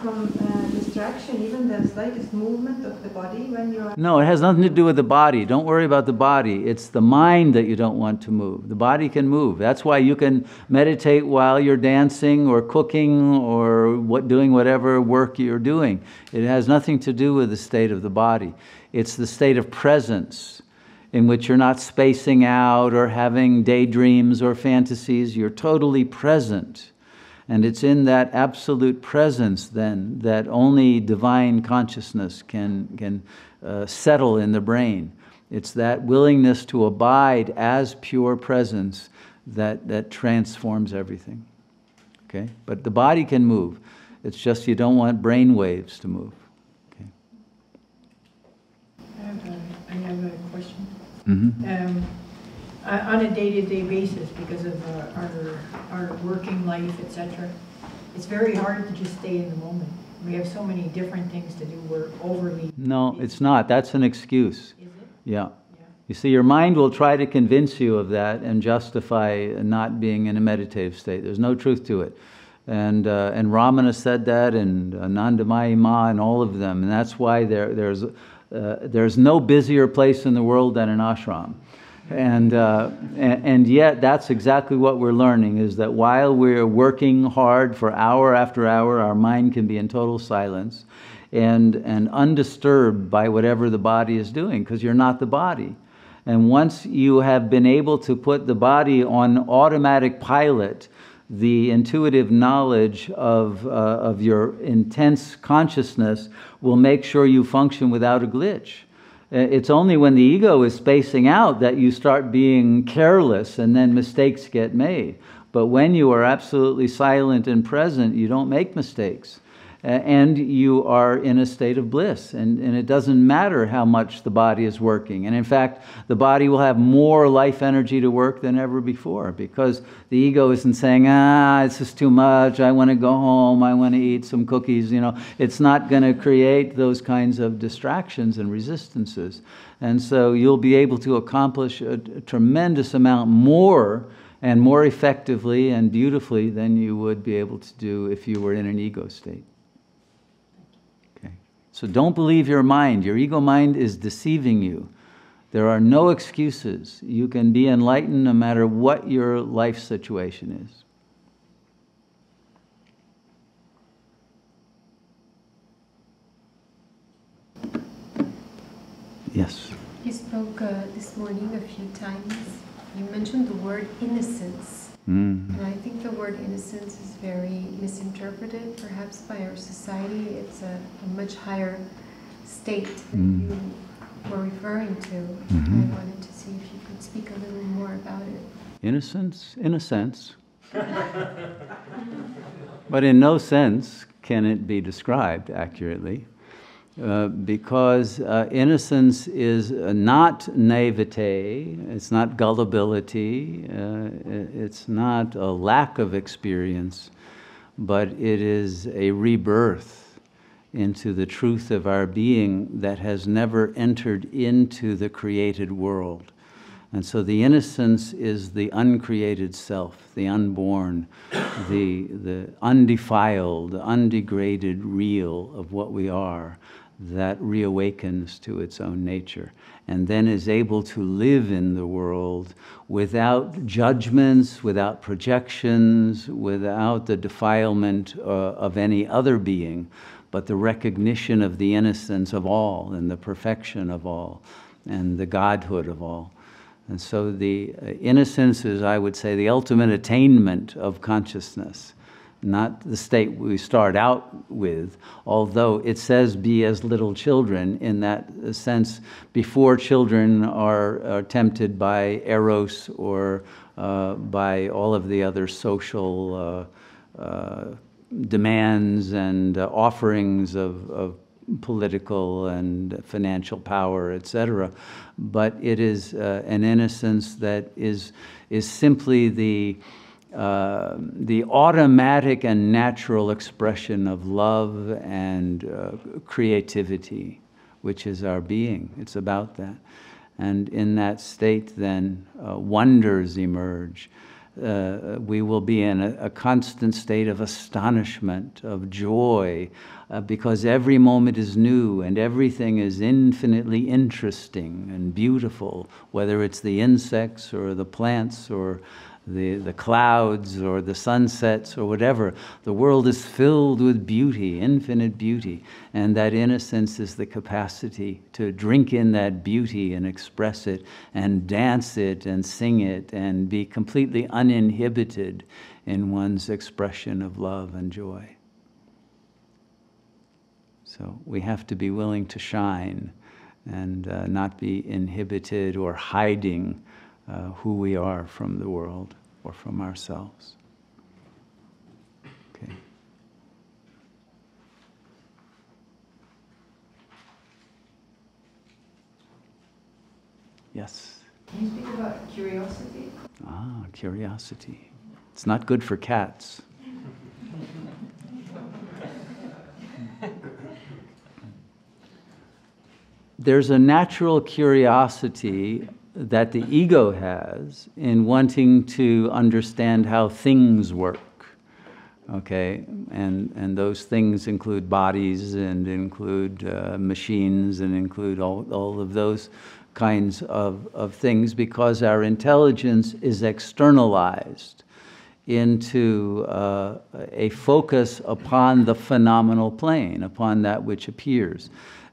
from uh, distraction, even the slightest movement of the body when you are... No, it has nothing to do with the body. Don't worry about the body. It's the mind that you don't want to move. The body can move. That's why you can meditate while you're dancing or cooking or what, doing whatever work you're doing. It has nothing to do with the state of the body. It's the state of presence in which you're not spacing out or having daydreams or fantasies. You're totally present. And it's in that absolute presence then that only divine consciousness can, can uh, settle in the brain. It's that willingness to abide as pure presence that, that transforms everything. Okay? But the body can move. It's just you don't want brain waves to move. Okay? I have a, I have a question. Mm-hmm. Um, on on a day-to-day basis, because of uh, our, our working life, etc. it's very hard to just stay in the moment. We have so many different things to do, we're overly. No, it's not. That's an excuse. Is it? Yeah. Yeah. You see, your mind will try to convince you of that and justify not being in a meditative state. There's no truth to it. And, uh, and Ramana said that, and Anandamayi Ma, and all of them. And that's why there, there's, uh, there's no busier place in the world than an ashram. And, uh, and, yet, that's exactly what we're learning is that while we're working hard for hour after hour, our mind can be in total silence and, and undisturbed by whatever the body is doing because you're not the body. And once you have been able to put the body on automatic pilot, the intuitive knowledge of, uh, of your intense consciousness will make sure you function without a glitch. Uh, It's only when the ego is spacing out that you start being careless and then mistakes get made. But when you are absolutely silent and present, you don't make mistakes. And you are in a state of bliss. And, and it doesn't matter how much the body is working. And in fact, the body will have more life energy to work than ever before because the ego isn't saying, ah, this is too much. I want to go home. I want to eat some cookies. You know, it's not going to create those kinds of distractions and resistances. And so you'll be able to accomplish a, a tremendous amount more and more effectively and beautifully than you would be able to do if you were in an ego state. So don't believe your mind. Your ego mind is deceiving you. There are no excuses. You can be enlightened no matter what your life situation is. Yes. You spoke uh, this morning a few times. You mentioned the word innocence. Mm. And I think the word innocence is very misinterpreted, perhaps by our society. It's a, a much higher state that Mm. you were referring to. Mhm. I wanted to see if you could speak a little more about it. Innocence, in a sense. but in no sense can it be described accurately. Uh, because uh, innocence is uh, not naivete, it's not gullibility, uh, it's not a lack of experience, but it is a rebirth into the truth of our being that has never entered into the created world. And so the innocence is the uncreated self, the unborn, the, the undefiled, undegraded real of what we are that reawakens to its own nature and then is able to live in the world without judgments, without projections, without the defilement uh, of any other being, but the recognition of the innocence of all and the perfection of all and the godhood of all. And so the uh, innocence is, I would say, the ultimate attainment of consciousness not the state we start out with, although it says be as little children in that sense before children are, are tempted by eros or uh, by all of the other social uh, uh, demands and offerings of, of political and financial power, etc. But it is uh, an innocence that is, is simply the uh, the automatic and natural expression of love and uh, creativity, which is our being. It's about that. And in that state, then, uh, wonders emerge. Uh, we will be in a, a, constant state of astonishment, of joy, uh, because every moment is new and everything is infinitely interesting and beautiful, whether it's the insects or the plants or the, the clouds or the sunsets or whatever. The world is filled with beauty, infinite beauty. And that innocence is the capacity to drink in that beauty and express it and dance it and sing it and be completely uninhibited in one's expression of love and joy. So we have to be willing to shine and uh, not be inhibited or hiding uh, who we are from the world or from ourselves. Okay. Yes. Can you speak about curiosity? Ah, curiosity. It's not good for cats. There's a natural curiosity that the ego has in wanting to understand how things work. Okay, and, and those things include bodies and include uh, machines and include all, all of those kinds of, of things because our intelligence is externalized into uh, a focus upon the phenomenal plane, upon that which appears.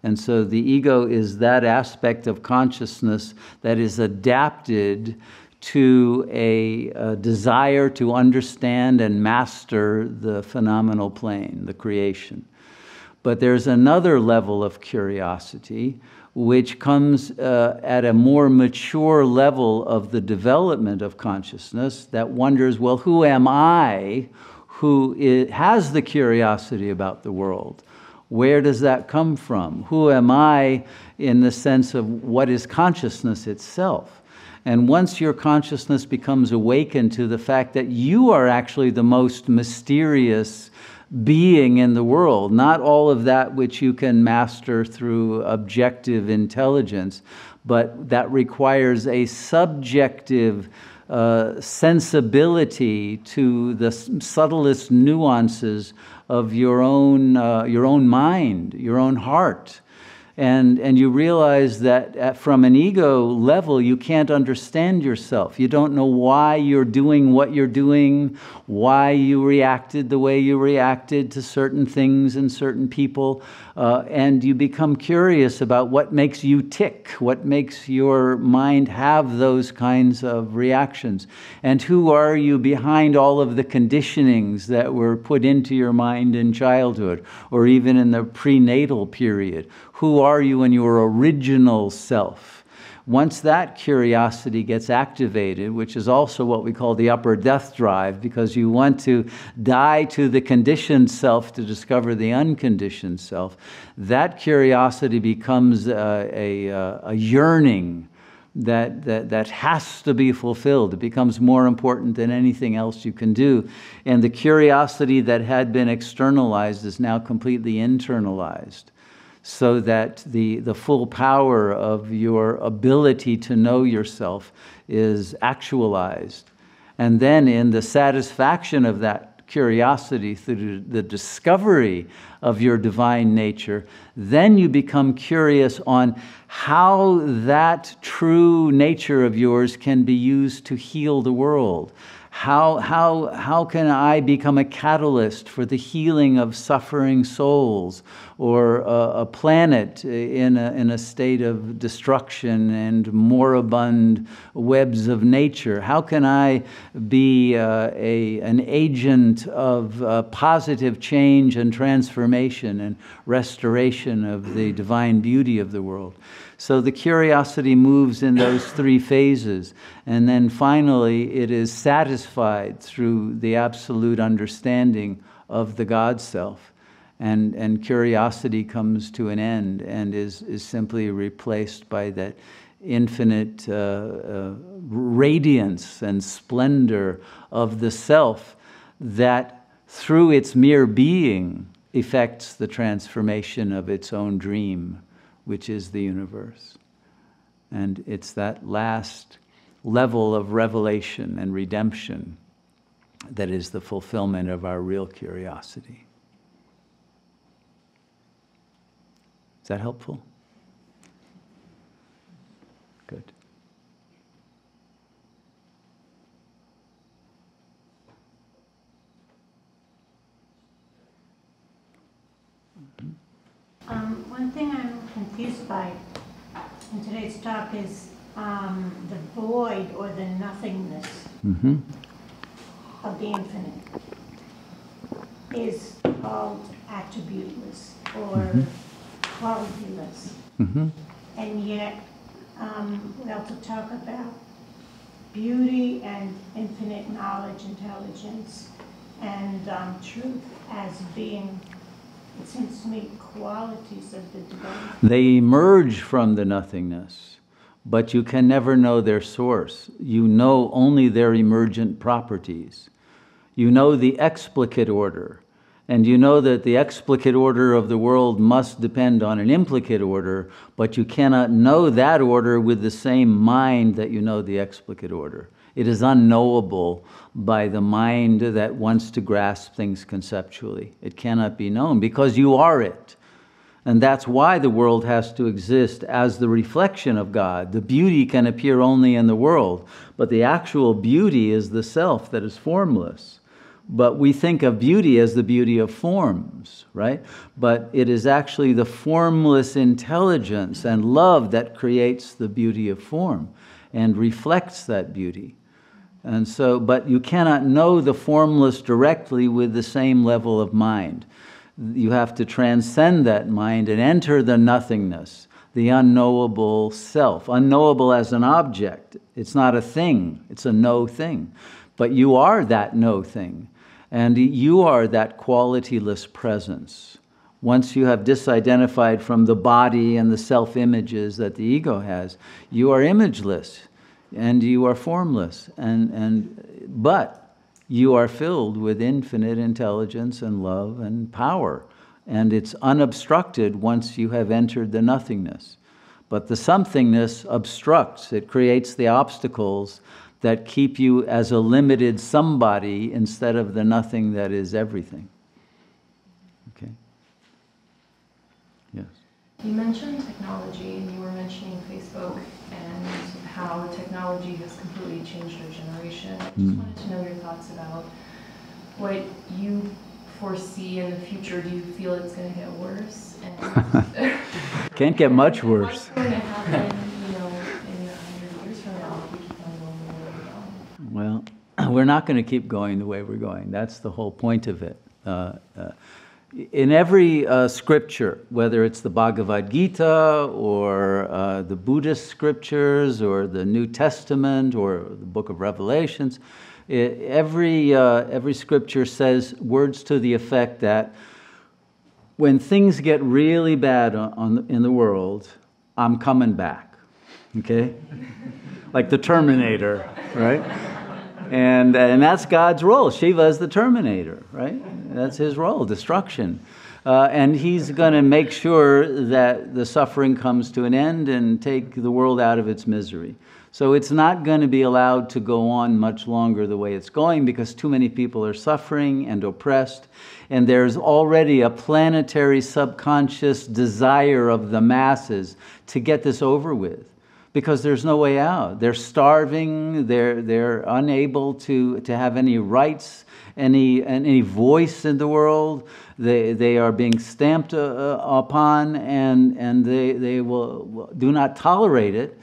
And so the ego is that aspect of consciousness that is adapted to a, a, desire to understand and master the phenomenal plane, the creation. But there's another level of curiosity which comes uh, at a more mature level of the development of consciousness that wonders, well, who am I who has the curiosity about the world? Where does that come from? Who am I in the sense of what is consciousness itself? And once your consciousness becomes awakened to the fact that you are actually the most mysterious being in the world, not all of that which you can master through objective intelligence, but that requires a subjective uh, sensibility to the subtlest nuances of your own, uh, your own mind, your own heart. And, and you realize that at, from an ego level, you can't understand yourself. You don't know why you're doing what you're doing, why you reacted the way you reacted to certain things and certain people. Uh, and you become curious about what makes you tick, what makes your mind have those kinds of reactions. And who are you behind all of the conditionings that were put into your mind in childhood or even in the prenatal period? Who are you in your original self? Once that curiosity gets activated, which is also what we call the upper death drive, because you want to die to the conditioned self to discover the unconditioned self, that curiosity becomes a, a, a yearning that, that, that has to be fulfilled. It becomes more important than anything else you can do. And the curiosity that had been externalized is now completely internalized. So that the, the full power of your ability to know yourself is actualized. And then, in the satisfaction of that curiosity through the discovery of your divine nature, then you become curious on how that true nature of yours can be used to heal the world. How, how, how can I become a catalyst for the healing of suffering souls or a, a planet in a, in a state of destruction and moribund webs of nature? How can I be uh, a, an agent of uh, positive change and transformation and restoration of the divine beauty of the world? So the curiosity moves in those three phases. And then finally, it is satisfied through the absolute understanding of the God self. And, and curiosity comes to an end and is, is simply replaced by that infinite uh, uh, radiance and splendor of the self that, through its mere being, effects the transformation of its own dream which is the universe. And it's that last level of revelation and redemption that is the fulfillment of our real curiosity. Is that helpful? Good. Um, one thing I'm confused by in today's talk is, um, the void or the nothingness Mm-hmm. of the infinite is called attributeless or Mhm. qualityless. Mm-hmm. And yet, um, we also talk about beauty and infinite knowledge, intelligence, and um, truth as being, the. They emerge from the nothingness, but you can never know their source. You know only their emergent properties. You know the explicate order, and you know that the explicate order of the world must depend on an implicate order, but you cannot know that order with the same mind that you know the explicate order. It is unknowable by the mind that wants to grasp things conceptually. It cannot be known because you are it. And that's why the world has to exist as the reflection of God. The beauty can appear only in the world, but the actual beauty is the self that is formless. But we think of beauty as the beauty of forms, right? But it is actually the formless intelligence and love that creates the beauty of form and reflects that beauty. And so, but you cannot know the formless directly with the same level of mind. You have to transcend that mind and enter the nothingness, the unknowable self. Unknowable as an object. It's not a thing, it's a no thing. But you are that no thing. And you are that qualityless presence. Once you have disidentified from the body and the self images that the ego has, you are imageless and you are formless. And, and, but you are filled with infinite intelligence and love and power. And it's unobstructed once you have entered the nothingness. But the somethingness obstructs, it creates the obstacles that keep you as a limited somebody instead of the nothing that is everything. Okay? Yes. You mentioned technology and you were mentioning Facebook and how technology has completely changed our generation. I just Mm. wanted to know your thoughts about what you foresee in the future. Do you feel it's going to get worse? And Can't get much worse. What's going to happen, you know, in a hundred years from now if we keep on going the way we're going? Well, we're not going to keep going the way we're going. That's the whole point of it. Uh, uh, in every uh, scripture, whether it's the Bhagavad Gita or uh, the Buddhist scriptures or the New Testament or the book of Revelations, i every, uh, every scripture says words to the effect that when things get really bad on, on, in the world, I'm coming back. Okay? like the Terminator, right? And, and that's God's role. Shiva is the terminator, right? That's his role, destruction. Uh, and he's going to make sure that the suffering comes to an end and take the world out of its misery. So it's not going to be allowed to go on much longer the way it's going because too many people are suffering and oppressed. And there's already a planetary subconscious desire of the masses to get this over with because there's no way out. They're starving, they're, they're unable to, to have any rights, any, any voice in the world. They, they are being stamped uh, uh, upon and, and they, they will, do not tolerate it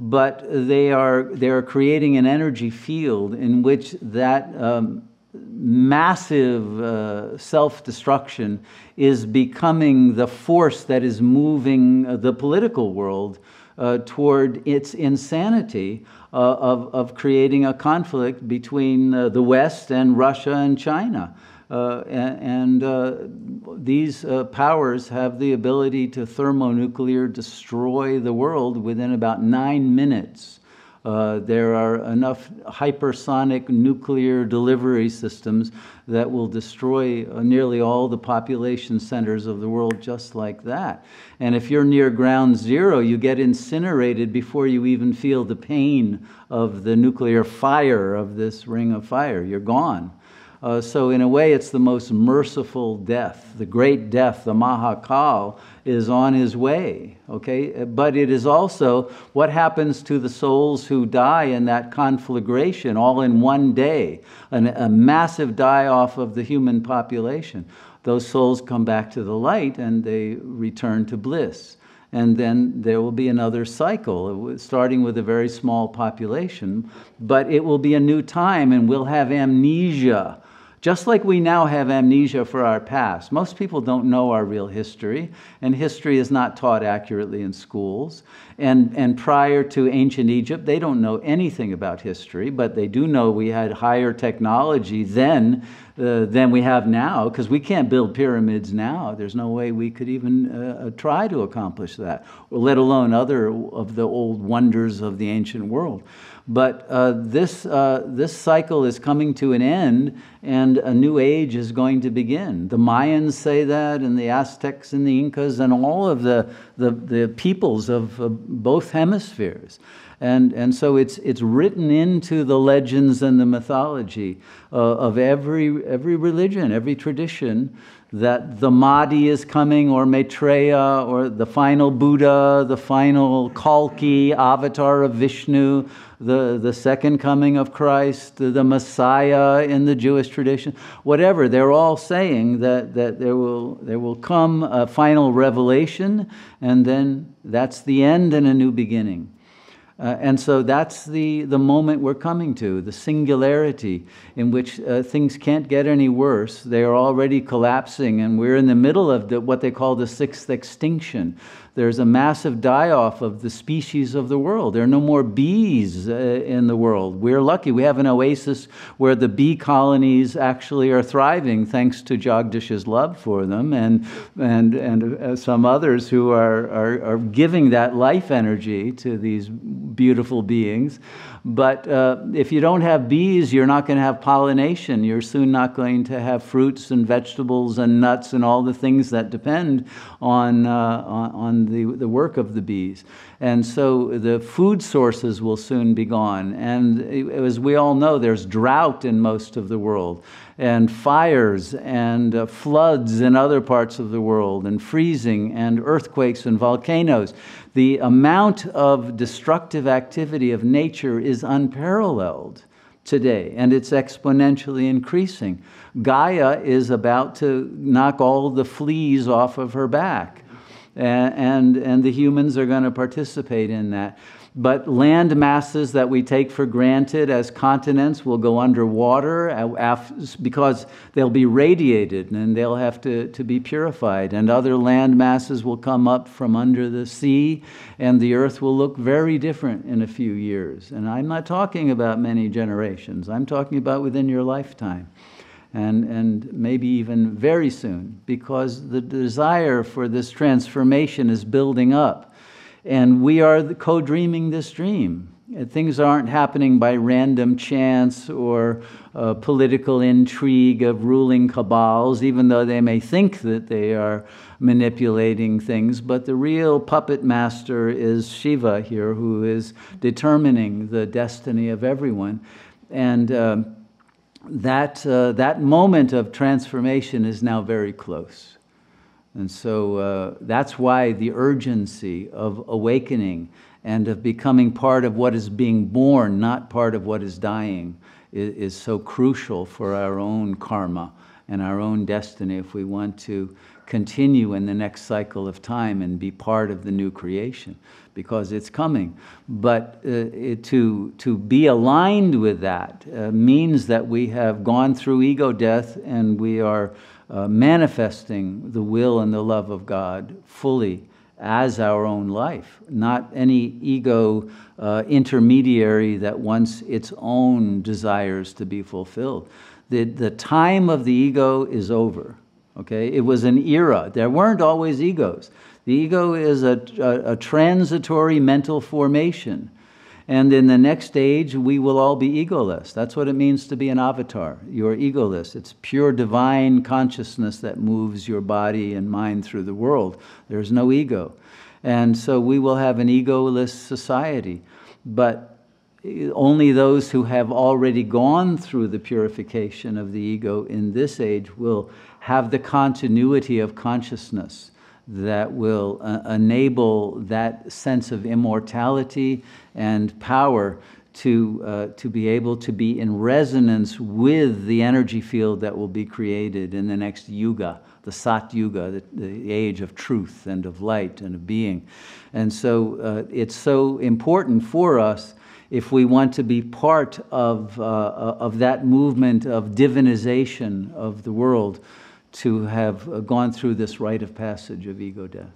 but they are, they are creating an energy field in which that um, massive uh, self destruction is becoming the force that is moving uh, the political world uh, toward its insanity uh, of, of creating a conflict between uh, the West and Russia and China. Uh, and, and uh, these uh, powers have the ability to thermonuclear destroy the world within about nine minutes. Uh, there are enough hypersonic nuclear delivery systems that will destroy uh, nearly all the population centers of the world just like that. And if you're near ground zero, you get incinerated before you even feel the pain of the nuclear fire of this ring of fire. You're gone. Uh, so, in a way, it's the most merciful death. The great death, the Mahakal, is on his way, okay? But it is also what happens to the souls who die in that conflagration all in one day, an, a massive die off of the human population. Those souls come back to the light and they return to bliss. And then there will be another cycle, starting with a very small population, but it will be a new time and we'll have amnesia just like we now have amnesia for our past. Most people don't know our real history, and history is not taught accurately in schools. And, and prior to ancient Egypt, they don't know anything about history, but they do know we had higher technology then uh, than we have now, because we can't build pyramids now. There's no way we could even uh, uh try to accomplish that, let alone other of the old wonders of the ancient world. But uh, this, uh, this cycle is coming to an end and a new age is going to begin. The Mayans say that, and the Aztecs and the Incas, and all of the, the, the peoples of uh, both hemispheres. And, and so it's, it's written into the legends and the mythology uh, of every, every religion, every tradition, that the Mahdi is coming, or Maitreya, or the final Buddha, the final Kalki, avatar of Vishnu, the, the second coming of Christ, the, the Messiah in the Jewish tradition, whatever. They're all saying that, that there, will, there will come a final revelation, and then that's the end and a new beginning. Uh, and so that's the, the moment we're coming to, the singularity in which uh, things can't get any worse. They are already collapsing, and we're in the middle of the, what they call the sixth extinction there's a massive die off of the species of the world. There are no more bees uh, in the world. We're lucky. We have an oasis where the bee colonies actually are thriving thanks to Jagdish's love for them and, and, and uh, some others who are, are, are giving that life energy to these beautiful beings. But uh, if you don't have bees, you're not going to have pollination. You're soon not going to have fruits and vegetables and nuts and all the things that depend on, uh, on, the, the work of the bees. And so the food sources will soon be gone. And as we all know, there's drought in most of the world and fires and uh, floods in other parts of the world, and freezing and earthquakes and volcanoes. The amount of destructive activity of nature is unparalleled today, and it's exponentially increasing. Gaia is about to knock all the fleas off of her back, and, and, and the humans are going to participate in that. But land masses that we take for granted as continents will go underwater uh, because they'll be radiated and they'll have to, to be purified. And other land masses will come up from under the sea, and the earth will look very different in a few years. And I'm not talking about many generations, I'm talking about within your lifetime. And, and maybe even very soon, because the desire for this transformation is building up and we are co dreaming this dream. Uh, Things aren't happening by random chance or uh, political intrigue of ruling cabals, even though they may think that they are manipulating things. But the real puppet master is Shiva here, who is determining the destiny of everyone. And um, that, uh, that moment of transformation is now very close. And so uh, that's why the urgency of awakening and of becoming part of what is being born, not part of what is dying, is, is so crucial for our own karma and our own destiny if we want to continue in the next cycle of time and be part of the new creation because it's coming. But uh, it, to, to be aligned with that uh, means that we have gone through ego death and we are uh, manifesting the will and the love of God fully as our own life, not any ego uh, intermediary that wants its own desires to be fulfilled. The, the time of the ego is over. Okay, it was an era. There weren't always egos. The ego is a, a, a transitory mental formation. And in the next age, we will all be egoless. That's what it means to be an avatar. You're egoless. It's pure divine consciousness that moves your body and mind through the world. There's no ego. And so we will have an egoless society. But only those who have already gone through the purification of the ego in this age will have the continuity of consciousness that will uh, enable that sense of immortality and power to, uh, to be able to be in resonance with the energy field that will be created in the next yuga, the Sat Yuga, the, the age of truth and of light and of being. And so uh, it's so important for us if we want to be part of, uh, of that movement of divinization of the world to have gone through this rite of passage of ego death.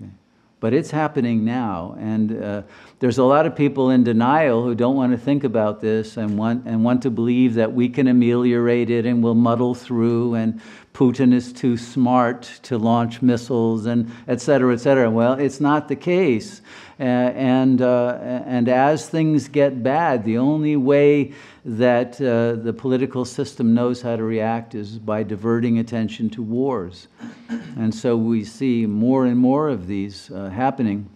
Okay. But it's happening now, and uh, there's a lot of people in denial who don't want to think about this and want, and want to believe that we can ameliorate it and we'll muddle through, and Putin is too smart to launch missiles, and et cetera, et cetera. Well, it's not the case. Uh, and, uh, and as things get bad, the only way that uh, the political system knows how to react is by diverting attention to wars. And so we see more and more of these uh, happening.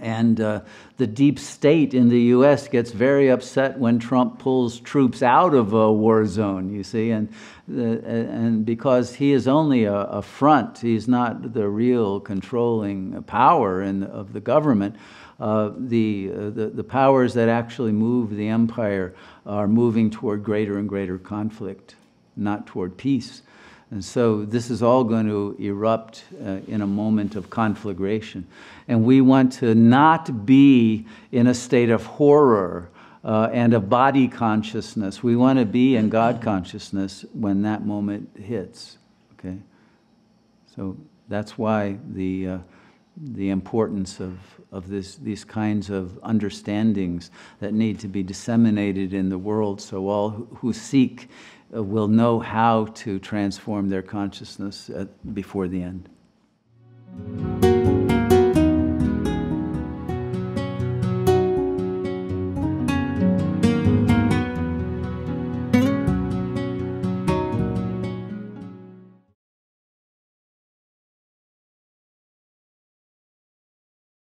And uh, the deep state in the US gets very upset when Trump pulls troops out of a war zone, you see, and, and because he is only a, a, front, he's not the real controlling power in, of the government. Uh, the, uh, the, the powers that actually move the empire are moving toward greater and greater conflict, not toward peace. And so this is all going to erupt uh, in a moment of conflagration. And we want to not be in a state of horror uh, and of body consciousness. We want to be in God consciousness when that moment hits. Okay? So that's why the, uh, the importance of, of this, these kinds of understandings that need to be disseminated in the world so all who seek uh, will know how to transform their consciousness at, before the end.